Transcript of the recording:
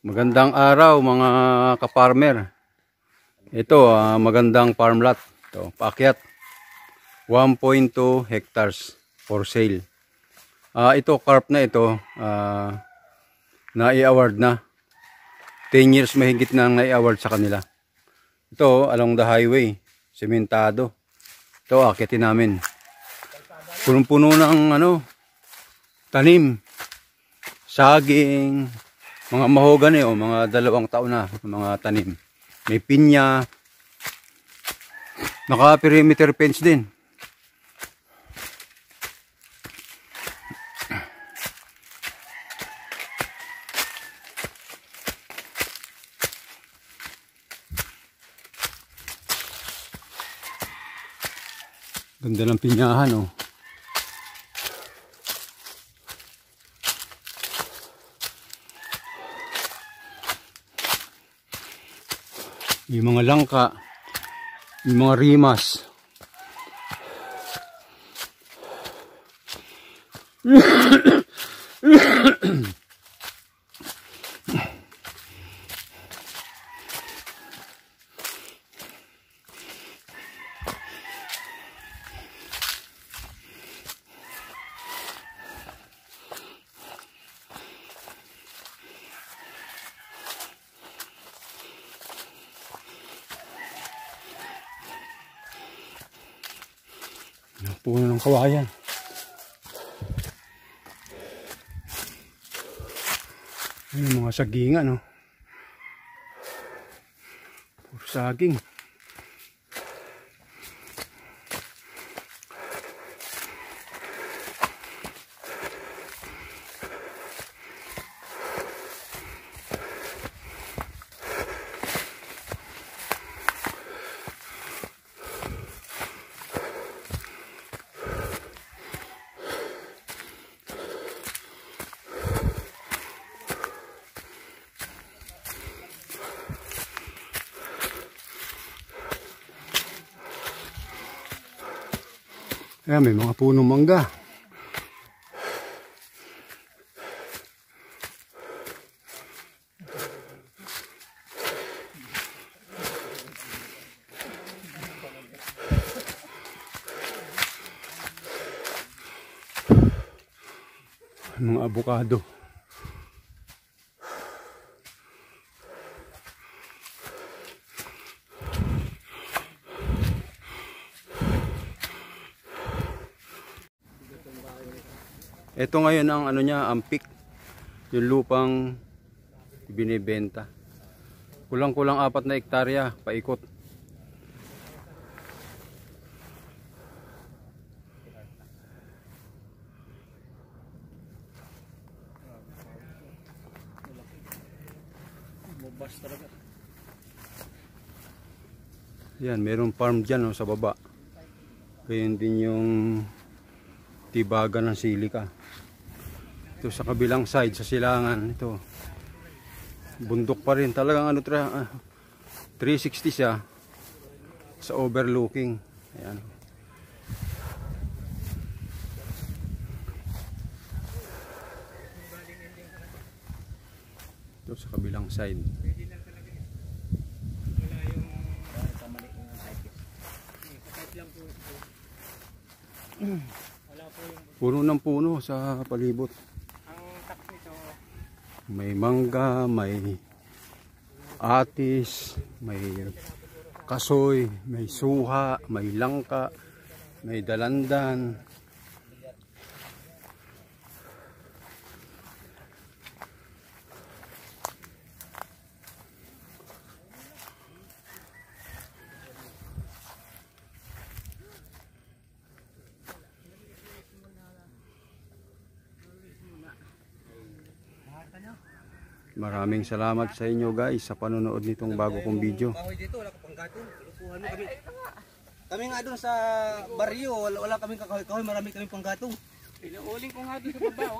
Magandang araw mga kaparmer. Ito, ah, magandang farm lot. Ito, paakyat. 1.2 hectares for sale. Ah, ito, carp na ito, ah, na-i-award na. 10 years mahigit na na-i-award sa kanila. Ito, along the highway, sementado. Ito, akyatin namin. Punong-puno ng ano, tanim, saging, mga mahogani o mga dalawang taon na mga tanim. May pinya. Naka perimeter fence din. Ganda ng pinyahan oh. Yung mga langka, yung mga rimas. Yung puno ng kawayan. Ayun, mga sagingan, no? Puro saging. Ayan, may mga punong mangga. Mga abukado. Ito ngayon ang ano niya, ang peak. Yung lupang binibenta. Kulang-kulang apat na hektarya, paikot. Yan, merong farm dyan oh, sa baba. Ganyan din yung tibaga ng silika. Ito sa kabilang side, sa silangan. Ito. Bundok pa rin. Talagang ano, tra, ah, 360 siya sa overlooking. Ayan. Ito sa kabilang side. Wala Puno ng puno sa palibot. ang tak nito. May mangga, may atis, may kasoy, may suha, may langka, may dalandan. Maraming salamat sa inyo guys sa panonood nitong bago kong video. Kami. Nga doon sa baryo, wala, wala kaming kakahoy-kahoy, marami kaming panggatong. Pinauling ko nga doon sa baba. oh.